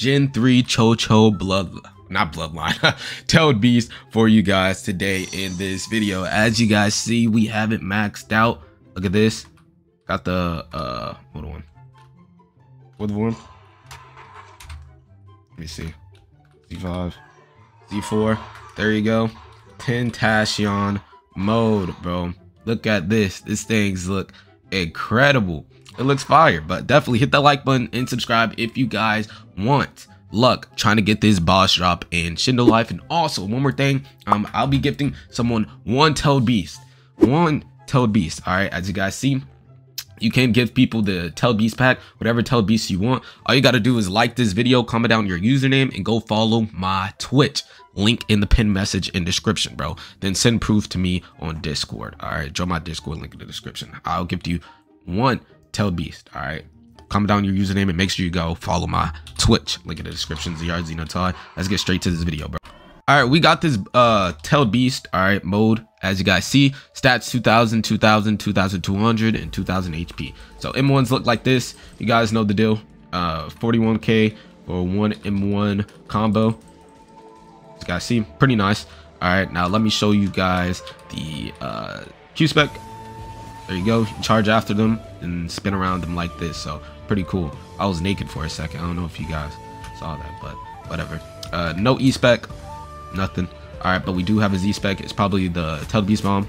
Gen 3 Cho-Cho Blood, not Bloodline, Tailed Beast for you guys today in this video. As you guys see, we have it maxed out. Look at this. Got the, uh, hold on. What one? Let me see. Z5, Z4. There you go. Tentacion mode, bro. Look at this. This things look incredible. It looks fire, but definitely hit that like button and subscribe if you guys want luck trying to get this boss drop in Shindo Life. And also, one more thing, um, I'll be gifting someone one Tailed Beast. One Tailed Beast. All right, as you guys see, you can give people the Tell Beast pack, whatever Tell Beast you want. All you got to do is like this video, comment down your username, and go follow my Twitch. Link in the pin message in description, bro. Then send proof to me on Discord. All right, join my Discord link in the description. I'll give you one Tell Beast. All right. Comment down your username and make sure you go follow my Twitch. Link in the description. ZR Xeno Todd. Let's get straight to this video, bro. All right, we got this uh Tailed Beast, all right, mode. As you guys see, stats 2000, 2000, 2200, and 2000 HP. So M1s look like this. You guys know the deal. Uh, 41k for one M1 combo. As you guys see, pretty nice. All right, now let me show you guys the uh, Q-Spec. There you go. You charge after them and spin around them like this. So pretty cool. I was naked for a second. I don't know if you guys saw that, but whatever. Uh, no E-Spec nothing. All right but we do have a z spec it's probably the tel beast bomb.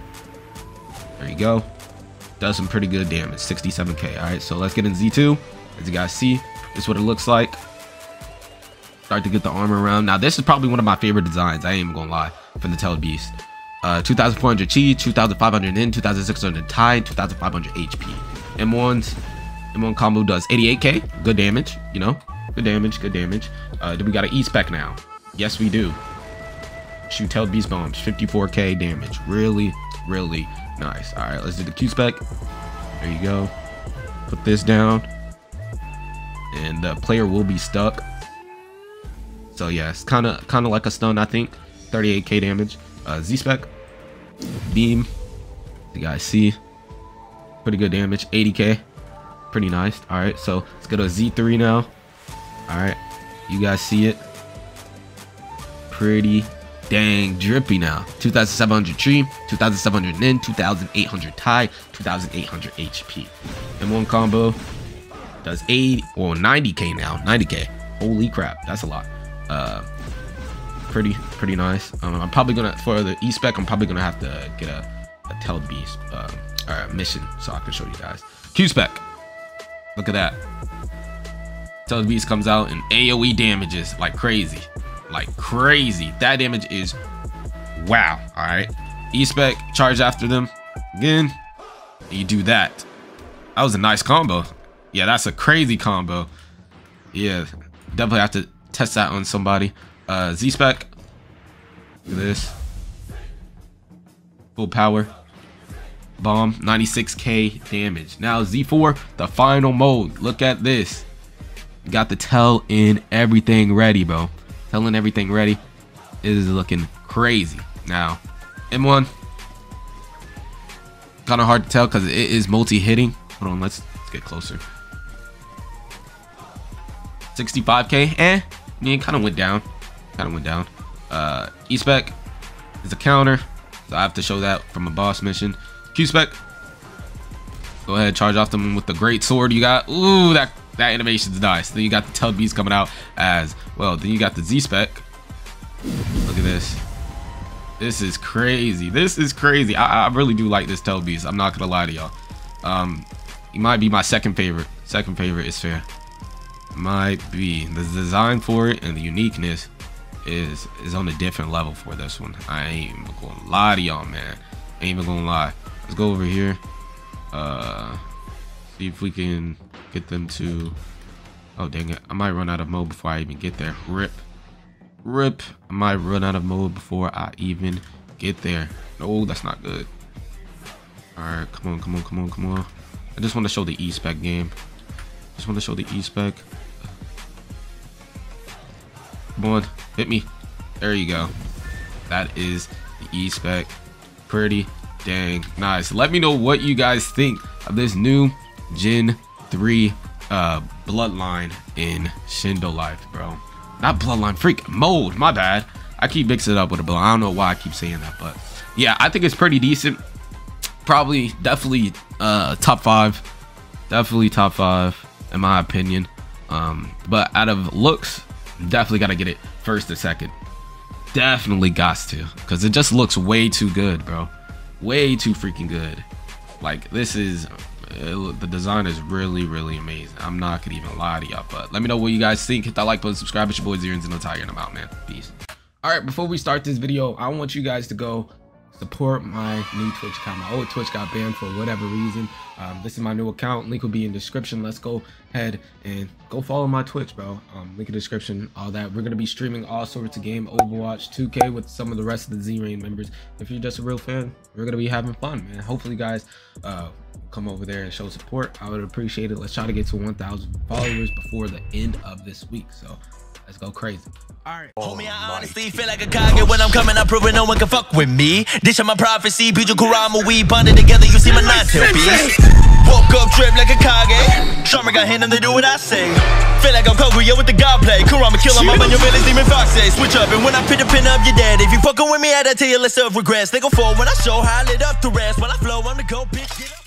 There you go. Does some pretty good damage 67k all right? So let's get in z2 as you guys see this is what it looks like. Start to get the armor around. Now this is probably one of my favorite designs i ain't even gonna lie for the tel beast. Uh 2400 chi 2500 in 2600 tai 2500 hp m1s m1 combo does 88k good damage you know? Good damage good damage. Uh do we got an e-spec now. Yes we do shoot tailed beast bombs 54k damage. Really really nice. All right let's do the q spec. There you go. Put this down. And the player will be stuck. So yeah it's kind of kind of like a stun i think. 38k damage. Uh z spec. Beam. You guys see? Pretty good damage. 80k pretty nice. All right so let's go to z3 now. All right you guys see it? Pretty dang drippy now. 2700 tree 2700 in 2800 tai 2800 hp m1 combo does 80 or 90k now 90k holy crap that's a lot. Uh pretty pretty nice. Um, i'm probably gonna for the e-spec i'm probably gonna have to get a, a tailed beast uh, or mission so i can show you guys. Q-spec. Look at that. Tell beast comes out and aoe damages like crazy like crazy. That damage is wow. All right. E-spec, charge after them again. You do that. That was a nice combo. Yeah, that's a crazy combo. Yeah, definitely have to test that on somebody. Uh, Z-spec. Look at this. Full power. Bomb, 96k damage. Now Z4, the final mode. Look at this. Got the tell in everything ready, bro telling everything ready. It is looking crazy. Now, M1, kind of hard to tell because it is multi-hitting. Hold on, let's, let's get closer. 65k, eh? I mean, kind of went down. Kind of went down. Uh, E-spec is a counter, so I have to show that from a boss mission. Q-spec, go ahead, charge off them with the great sword you got. Ooh, that that animation's nice. Then you got the tail coming out as well. Then you got the Z spec. Look at this. This is crazy. This is crazy. I, I really do like this tail beast. I'm not gonna lie to y'all. Um, he might be my second favorite. Second favorite is fair. Might be the design for it and the uniqueness is is on a different level for this one. I ain't even gonna lie to y'all, man. Ain't even gonna lie. Let's go over here. Uh, see if we can get them to Oh, dang it. I might run out of mode before I even get there. Rip. Rip. I might run out of mode before I even get there. No, that's not good. Alright, come on, come on, come on, come on. I just want to show the E-Spec game. Just want to show the E-Spec. Come on, hit me. There you go. That is the E-Spec. Pretty dang nice. Let me know what you guys think of this new Gen 3 uh, Bloodline in Shindo Life, bro. Not Bloodline, freak, Mode, my bad. I keep mixing it up with a blood. I don't know why I keep saying that, but yeah, I think it's pretty decent. Probably, definitely uh, top five. Definitely top five, in my opinion. Um, but out of looks, definitely got to get it first or second. Definitely got to, because it just looks way too good, bro. Way too freaking good. Like, this is it, the design is really really amazing. I'm not gonna even lie to y'all but let me know what you guys think. Hit that like button subscribe it's your boy Zirans and no tiger and i'm out man. Peace. All right before we start this video i want you guys to go support my new twitch account. My old twitch got banned for whatever reason. Um, this is my new account. Link will be in description. Let's go ahead and go follow my twitch bro. Um, link in description all that. We're gonna be streaming all sorts of game overwatch 2k with some of the rest of the z-rain members. If you're just a real fan we're gonna be having fun man. Hopefully guys uh, come over there and show support i would appreciate it let's try to get to 1000 followers before the end of this week so let's go crazy all right oh Homie, I honestly feel like a Kage when I'm coming up, proving no one can fuck with me. This is my prophecy, Piju Kurama, we bonded together, you see my nine-tail beast. Woke up, drip like a Kage. Sharma got hand and they do what I say. Feel like I'm Kaguya with the god play. Kurama kill him, I'm on your village, demon fox say. Switch up, and when I pin the pin up, you're dead. If you fucking with me, I tell you less of regrets. They go forward when I show how I lit up the rest. When I flow, I'm the go, bitch. Get up.